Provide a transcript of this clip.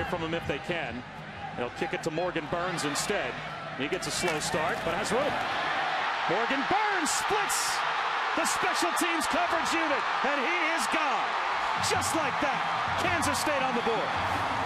away from him if they can. They'll kick it to Morgan Burns instead. He gets a slow start, but has room. Morgan Burns splits the special teams coverage unit, and he is gone. Just like that, Kansas State on the board.